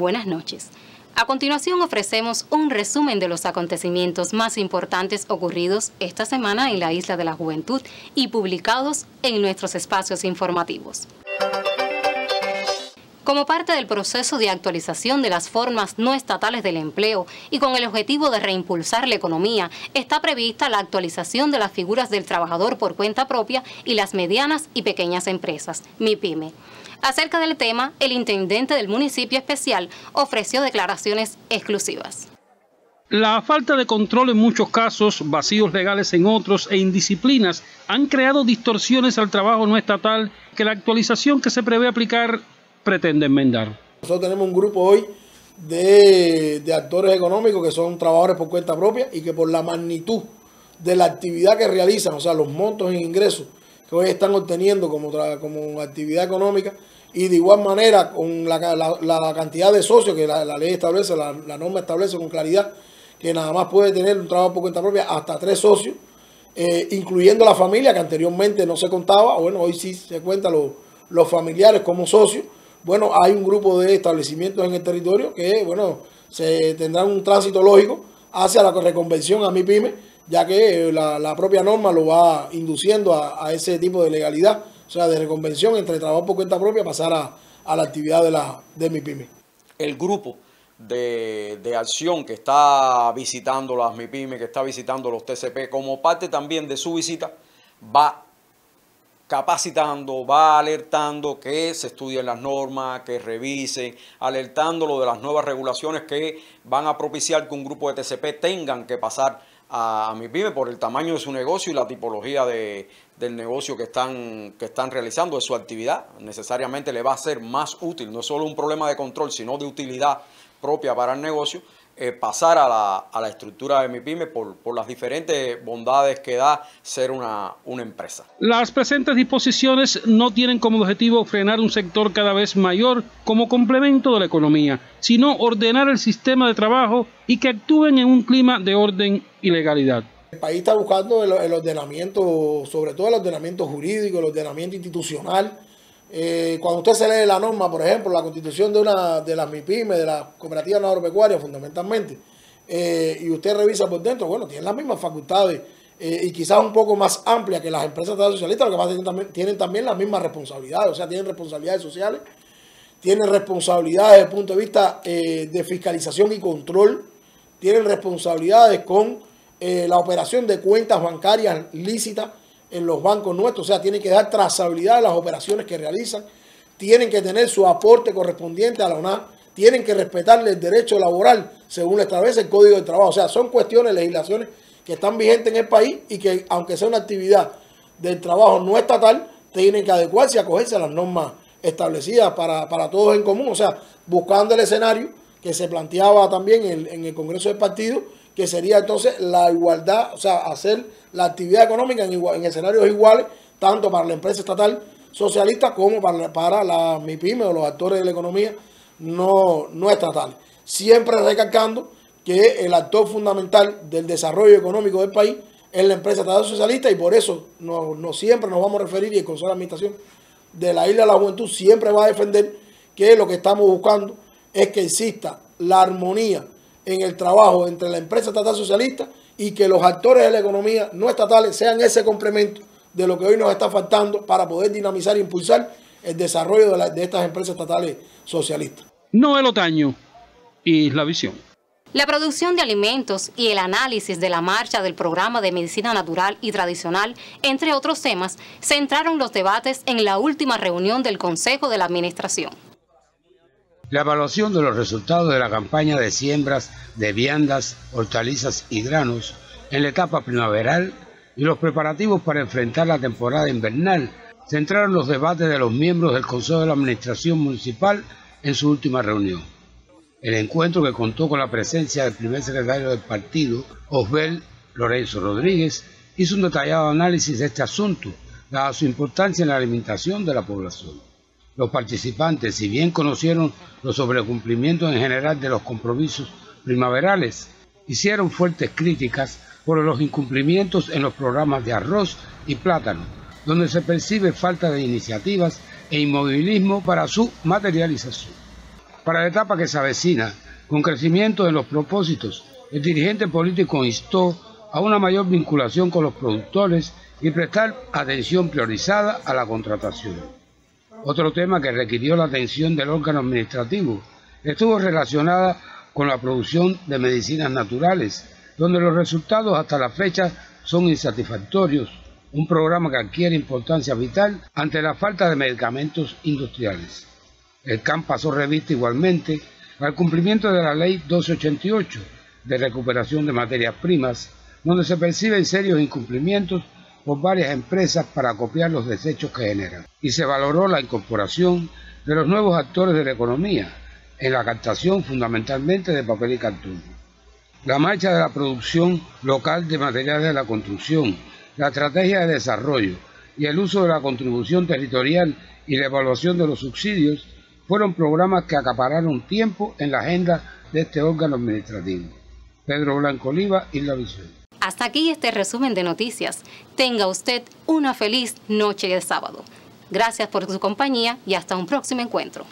Buenas noches. A continuación ofrecemos un resumen de los acontecimientos más importantes ocurridos esta semana en la Isla de la Juventud y publicados en nuestros espacios informativos. Como parte del proceso de actualización de las formas no estatales del empleo y con el objetivo de reimpulsar la economía, está prevista la actualización de las figuras del trabajador por cuenta propia y las medianas y pequeñas empresas, MIPYME. Acerca del tema, el intendente del municipio especial ofreció declaraciones exclusivas. La falta de control en muchos casos, vacíos legales en otros e indisciplinas han creado distorsiones al trabajo no estatal que la actualización que se prevé aplicar pretende enmendar? Nosotros tenemos un grupo hoy de, actores económicos que son trabajadores por cuenta propia y que por la magnitud de la actividad que realizan, o sea, los montos en ingresos que hoy están obteniendo como, como actividad económica y de igual manera con la, cantidad de socios que la, ley establece, la, norma establece con claridad que nada más puede tener un trabajo por cuenta propia hasta tres socios, eh, incluyendo la familia que anteriormente no se contaba, bueno, hoy sí se cuenta los, los familiares como socios. Bueno, hay un grupo de establecimientos en el territorio que, bueno, se tendrán un tránsito lógico hacia la reconvención a mi pyme, ya que eh, la, propia norma lo va induciendo a, ese tipo de legalidad, o sea, de reconvención entre trabajo por cuenta propia, pasar a, la actividad de, la, de. El grupo de, de, acción que está visitando las MIPYME, que está visitando los TCP, como parte también de su visita, va capacitando, va alertando que se estudien las normas, que revisen, alertándolo de las nuevas regulaciones que van a propiciar que un grupo de TCP tengan que pasar a, mi pyme por el tamaño de su negocio y la tipología de, del negocio que están, que están realizando, de su actividad. Necesariamente le va a ser más útil, no solo un problema de control, sino de utilidad propia para el negocio eh, pasar a la, a la, estructura de mi pyme por, por, las diferentes bondades que da ser una, una empresa. Las presentes disposiciones no tienen como objetivo frenar un sector cada vez mayor como complemento de la economía, sino ordenar el sistema de trabajo y que actúen en un clima de orden y legalidad. El país está buscando el ordenamiento, sobre todo el ordenamiento jurídico, el ordenamiento institucional, eh, cuando usted se lee la norma, por ejemplo, la constitución de una de las MIPIME, de la cooperativa agropecuaria fundamentalmente, eh, y usted revisa por dentro, bueno, tienen las mismas facultades eh, y quizás un poco más amplias que las empresas socialistas, lo que pasa es que tienen también las mismas responsabilidades, o sea, tienen responsabilidades sociales, tienen responsabilidades desde el punto de vista de fiscalización y control, tienen responsabilidades con la operación de cuentas bancarias lícitas en los bancos nuestros, o sea, tienen que dar trazabilidad de las operaciones que realizan, tienen que tener su aporte correspondiente a la UNA, tienen que respetarle el derecho laboral según establece el Código de Trabajo. O sea, son cuestiones, legislaciones que están vigentes en el país y que, aunque sea una actividad del trabajo no estatal, tienen que adecuarse y acogerse a las normas establecidas para, todos en común. O sea, buscando el escenario que se planteaba también en, en el Congreso del Partido, que sería entonces la igualdad, o sea, hacer la actividad económica en, en escenarios iguales, tanto para la empresa estatal socialista como para, para la MIPYME o los actores de la economía no, no estatales. Siempre recalcando que el actor fundamental del desarrollo económico del país es la empresa estatal socialista y por eso no, siempre nos vamos a referir y el Consejo de Administración de la Isla de la Juventud siempre va a defender que lo que estamos buscando es que exista la armonía en el trabajo entre la empresa estatal socialista y que los actores de la economía no estatales sean ese complemento de lo que hoy nos está faltando para poder dinamizar e impulsar el desarrollo de, estas empresas estatales socialistas. Noel Otaño, la Visión. La producción de alimentos y el análisis de la marcha del programa de medicina natural y tradicional, entre otros temas, centraron los debates en la última reunión del Consejo de la Administración. La evaluación de los resultados de la campaña de siembras de viandas, hortalizas y granos en la etapa primaveral y los preparativos para enfrentar la temporada invernal centraron los debates de los miembros del Consejo de la Administración Municipal en su última reunión. El encuentro que contó con la presencia del primer secretario del partido, Osbel Lorenzo Rodríguez, hizo un detallado análisis de este asunto, dada su importancia en la alimentación de la población. Los participantes, si bien conocieron los sobrecumplimientos en general de los compromisos primaverales, hicieron fuertes críticas por los incumplimientos en los programas de arroz y plátano, donde se percibe falta de iniciativas e inmovilismo para su materialización. Para la etapa que se avecina, con crecimiento de los propósitos, el dirigente político instó a una mayor vinculación con los productores y prestar atención priorizada a la contratación. Otro tema que requirió la atención del órgano administrativo estuvo relacionada con la producción de medicinas naturales, donde los resultados hasta la fecha son insatisfactorios, un programa que adquiere importancia vital ante la falta de medicamentos industriales. El CAM pasó revista igualmente al cumplimiento de la Ley 1288 de recuperación de materias primas, donde se perciben serios incumplimientos por varias empresas para copiar los desechos que generan. Y se valoró la incorporación de los nuevos actores de la economía, en la captación fundamentalmente de papel y cartón. La marcha de la producción local de materiales de la construcción, la estrategia de desarrollo y el uso de la contribución territorial y la evaluación de los subsidios fueron programas que acapararon tiempo en la agenda de este órgano administrativo. Pedro Blanco Oliva, La Visión. Hasta aquí este resumen de noticias. Tenga usted una feliz noche de sábado. Gracias por su compañía y hasta un próximo encuentro.